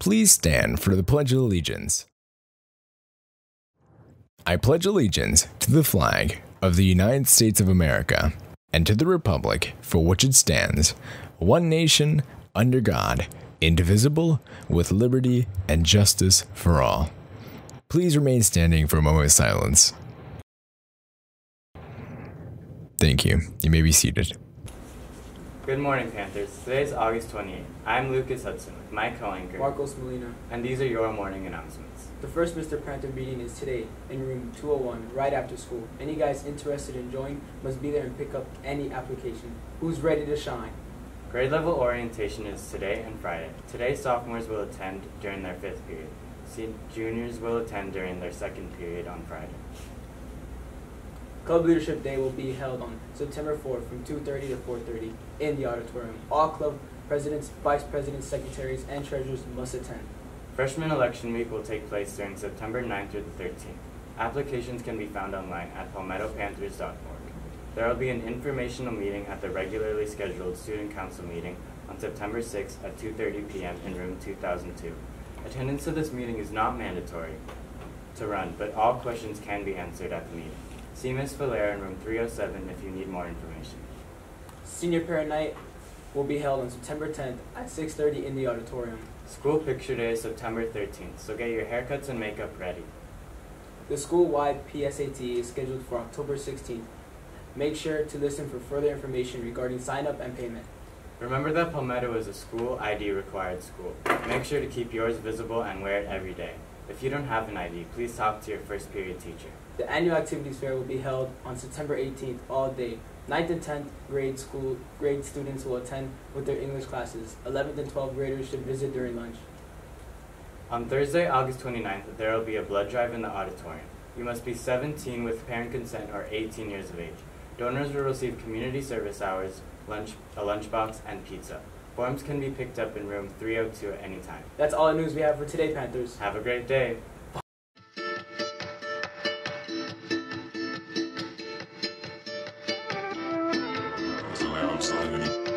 Please stand for the Pledge of Allegiance. I pledge allegiance to the flag of the United States of America and to the Republic for which it stands, one nation, under God, indivisible, with liberty and justice for all. Please remain standing for a moment of silence. Thank you. You may be seated. Good morning, Panthers. Today is August 28th. I'm Lucas Hudson with my co-anchor, Marcos Molina. and these are your morning announcements. The first Mr. Panther meeting is today in room 201, right after school. Any guys interested in joining must be there and pick up any application. Who's ready to shine? Grade level orientation is today and Friday. Today, sophomores will attend during their fifth period. Se- Juniors will attend during their second period on Friday. Club Leadership Day will be held on September 4th from 2:30 to 4:30 in the auditorium. All club presidents, vice presidents, secretaries, and treasurers must attend. Freshman election week will take place during September 9th through the 13th. Applications can be found online at palmettopanthers.org. There will be an informational meeting at the regularly scheduled student council meeting on September 6th at 2:30 p.m. in room 2002. Attendance to this meeting is not mandatory to run, but all questions can be answered at the meeting. See Ms. Valera in room 307 if you need more information. Senior Parent Night will be held on September 10th at 6:30 in the auditorium. School Picture Day is September 13th, so get your haircuts and makeup ready. The school-wide PSAT is scheduled for October 16th. Make sure to listen for further information regarding sign-up and payment. Remember that Palmetto is a school ID required school. Make sure to keep yours visible and wear it every day. If you don't have an ID, please talk to your first period teacher. The annual activities fair will be held on September 18th all day. 9th and 10th grade school grade students will attend with their English classes. 11th and 12th graders should visit during lunch. On Thursday, August 29th, there will be a blood drive in the auditorium. You must be 17 with parent consent or 18 years of age. Donors will receive community service hours, lunch, a lunchbox, and pizza. Forms can be picked up in room 302 at any time. That's all the news we have for today, Panthers. Have a great day. So outside any